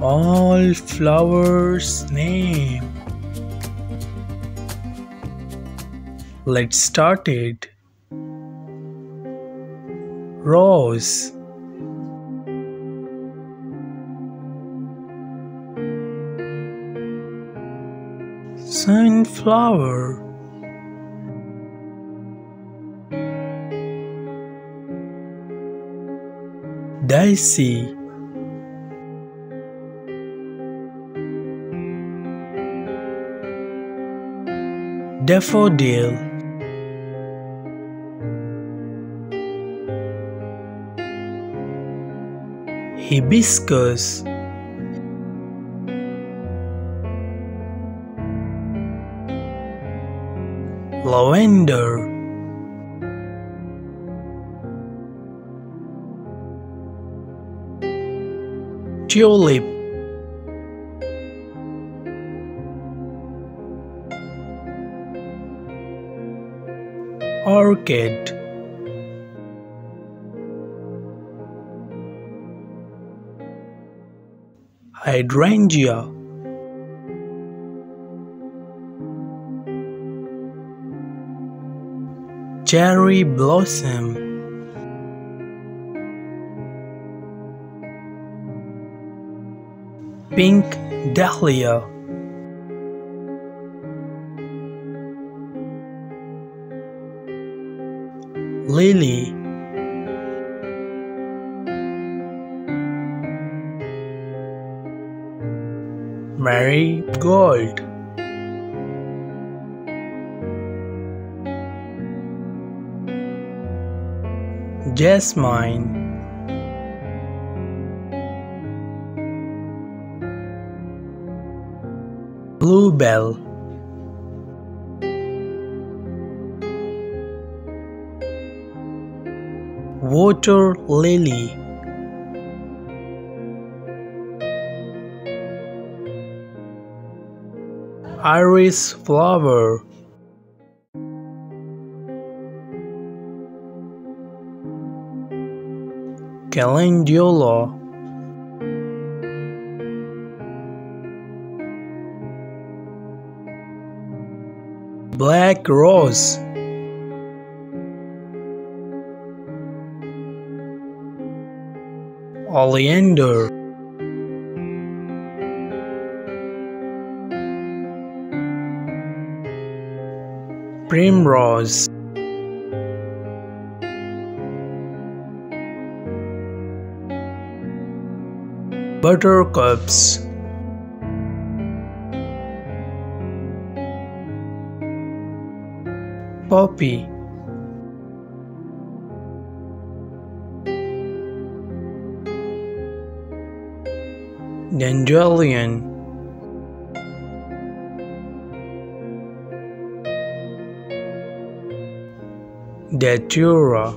all flowers name. Let's start it. Rose. Sunflower. Daisy daffodil. Hibiscus. Lavender. Tulip orchid. Hydrangea. Cherry blossom. Pink dahlia lily. Mary Gold. Jasmine. Bluebell water lily. Iris flower. Calendula black rose oleander. Primrose. Buttercups. Poppy dandelion datura.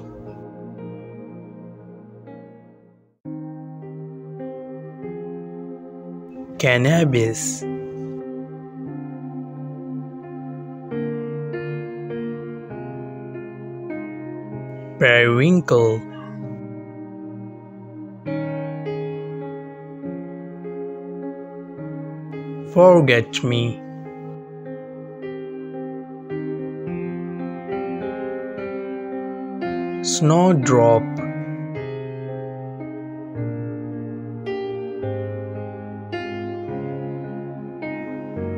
Cannabis. Periwinkle forget me. Snowdrop.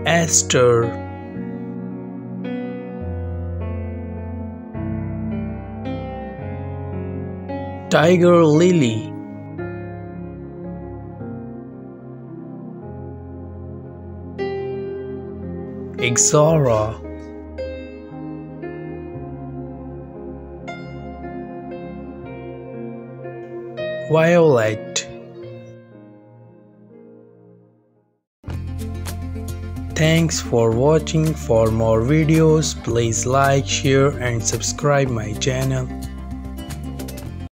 Aster tiger lily ixora violet Thanks for watching. For more videos, please like, share and subscribe my channel.